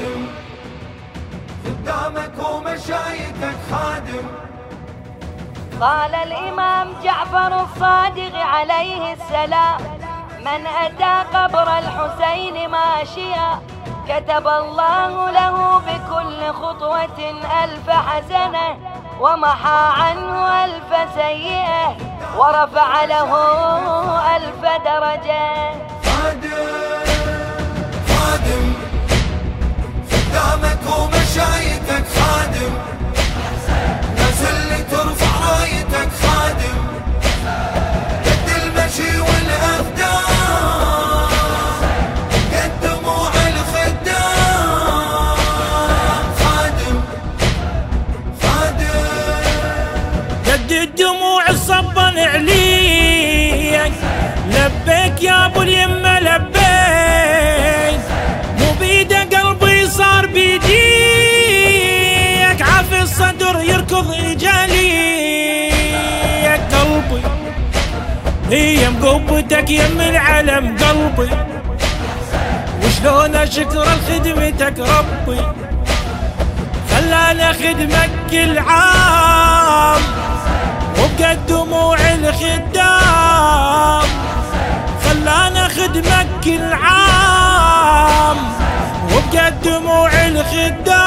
خادم خدامك ومشايتك خادم. قال الإمام جعفر الصادق عليه السلام من أتى قبر الحسين ماشيا كتب الله له بكل خطوة ألف حسنة ومحى عنه ألف سيئة ورفع له ألف درجة. يا أبو اليمة لبيك مو بيده قلبي صار بيديك. عافي الصدر يركض إجاليك. قلبي هي مقبتك يم العلم قلبي. وشلون اشكر لخدمتك ربي خلاني اخدمك كل عام. كل عام وبقد دموع الخدام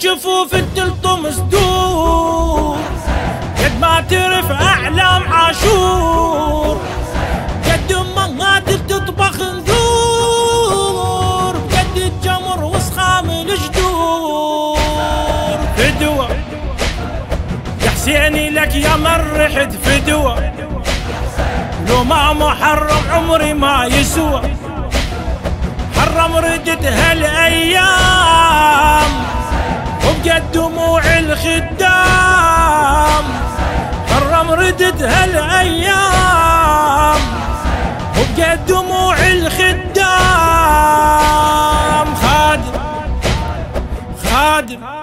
الجفوف تلطم صدور. قد ما تعرف أعلام عاشور. قد امهات تطبخ نذور. قد الجمر وسخام الجدور. فدوة. يا حسيني لك يا مرحت فدوة. لو ما محرم عمري ما يسوى. حرم ردت هالأيام. وبقد دموع الخدام حرم ردت هالأيام. وبقد دموع الخدام. خادم خادم.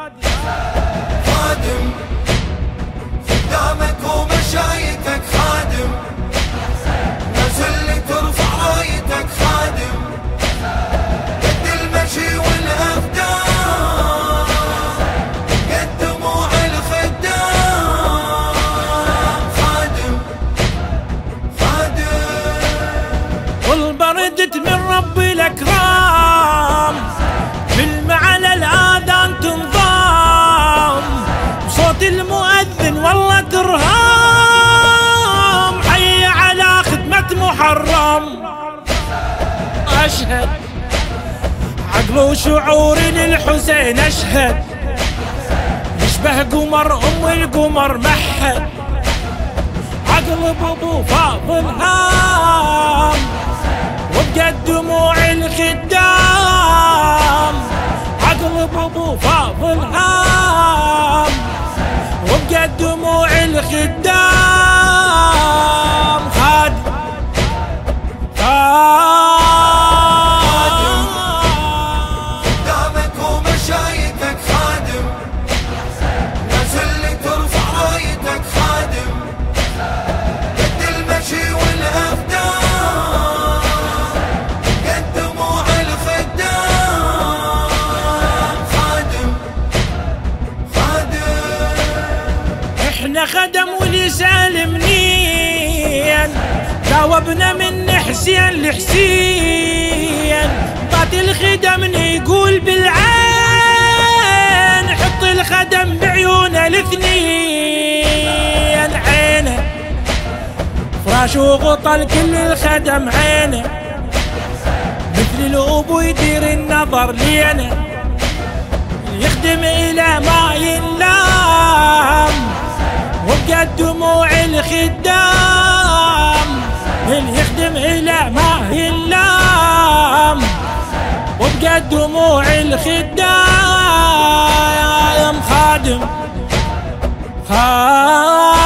أشهد. عقل وشعوري للحسين أشهد. يشبه قمر أم القمر محد. عقل بابو فاضل هام وبقد دموع الخدام. عقل بابو فاضل هام وبقد دموع الخدام. إحنا خدم ولسان منين؟ جاوبنا من حسين لحسين. طات الخدم يقول بالعين حط الخدم بعيونه الاثنين. عينه. فراش وغطى لكل الخدم عينه. مثل الأبو يدير النظر لينا يخدم إلى ما ينلام الخدام من يخدم إلى ما ينلام وبقد دموع الخدام خادم خادم.